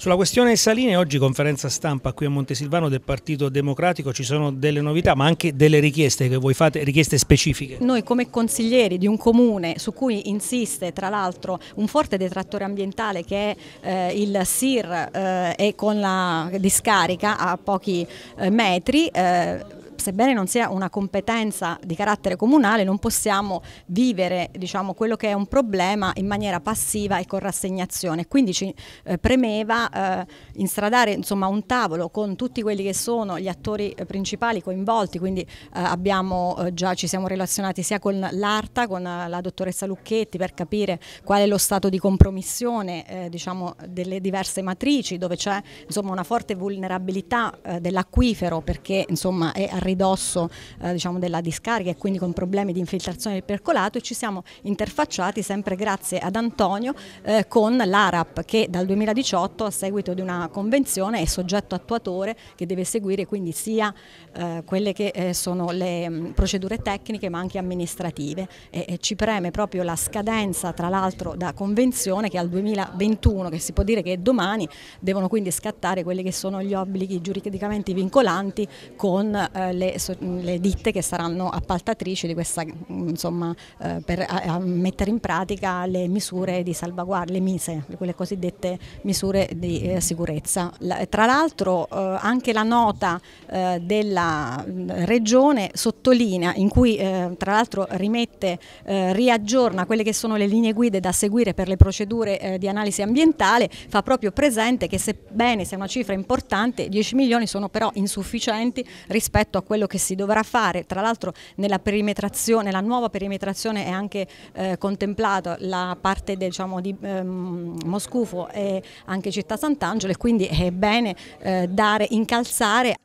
Sulla questione Saline oggi conferenza stampa qui a Montesilvano del Partito Democratico ci sono delle novità ma anche delle richieste che voi fate, richieste specifiche. Noi come consiglieri di un comune su cui insiste tra l'altro un forte detrattore ambientale che è eh, il SIR eh, e con la discarica a pochi eh, metri eh, sebbene non sia una competenza di carattere comunale, non possiamo vivere diciamo, quello che è un problema in maniera passiva e con rassegnazione. Quindi ci eh, premeva eh, instradare insomma, un tavolo con tutti quelli che sono gli attori eh, principali coinvolti, quindi eh, abbiamo eh, già ci siamo relazionati sia con l'ARTA, con eh, la dottoressa Lucchetti per capire qual è lo stato di compromissione diciamo, delle diverse matrici, dove c'è una forte vulnerabilità dell'acquifero perché insomma, è a ridosso eh, diciamo della discarica e quindi con problemi di infiltrazione del percolato e ci siamo interfacciati sempre grazie ad Antonio eh, con l'ARAP che dal 2018 a seguito di una convenzione è soggetto attuatore che deve seguire quindi sia eh, quelle che eh, sono le mh, mm, procedure tecniche ma anche amministrative. E, e ci preme proprio la scadenza tra l'altro da convenzione che al 2021 che si può dire che domani devono quindi scattare quelli che sono gli obblighi giuridicamente vincolanti con eh, le, le, ditte che saranno appaltatrici di questa, insomma, eh, per a, a mettere in pratica le misure di salvaguardia, le mise, quelle cosiddette misure di eh, sicurezza. La, tra l'altro eh, anche la nota eh, della regione sottolinea, in cui eh, tra l'altro rimette, riaggiorna quelle che sono le linee guide da seguire per le procedure di analisi ambientale, fa proprio presente che sebbene sia una cifra importante, 10 milioni sono però insufficienti rispetto a quello che si dovrà fare, tra l'altro nella perimetrazione, nella nuova perimetrazione è anche eh, contemplata la parte diciamo, di ehm, Moscufo e anche Città Sant'Angelo e quindi è bene eh, dare, incalzare